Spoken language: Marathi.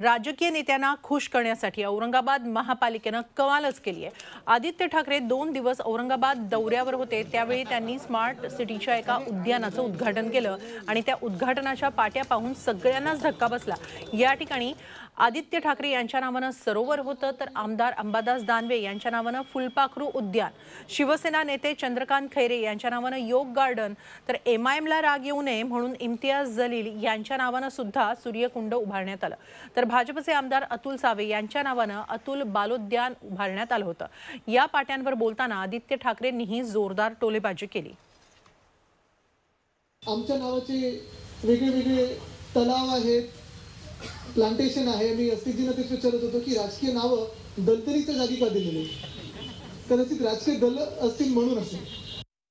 राजकीय नेत्यांना खुश करण्यासाठी औरंगाबाद महापालिकेनं कमालच केली आहे. आदित्य ठाकरे दोन दिवस औरंगाबाद दौऱ्यावर होते. त्यावेळी त्यांनी स्मार्ट सिटीच्या एका उद्यानाचं उद्घाटन केलं आणि त्या उद्घाटनाच्या पाट्या पाहून सगळ्यांनाच धक्का बसला. या ठिकाणी आदित्य ठाकरे यांच्या नावानं सरोवर होतं तर आमदार अंबादास दानवे यांच्या नावानं फुलपाखरू उद्यान. शिवसेना नेते चंद्रकांत खैरे यांच्या नावानं योग गार्डन तर एम आय एमला राग येऊ नये म्हणून इम्तियाज जलील यांच्या नावानं सुद्धा सूर्यकुंड उभारण्यात आलं. तर भाजपचे आमदार अतुल सावे यांच्या नावानं अतुल बालोद्यान उभारण्यात आलं होतं. या पाट्यांवर बोलताना आदित्य ठाकरेंनीही जोरदार टोलेबाजी केली. आमच्या नावाचे वेगळे वेगळे तलाव आहेत. प्लांटेशन आहे. मी अस्तिजीनं तेच विचारत होतो की राजकीय नावं दलदलीच्या जागी का दिलेली? कदाचित राजकीय दल असतील म्हणून असेल.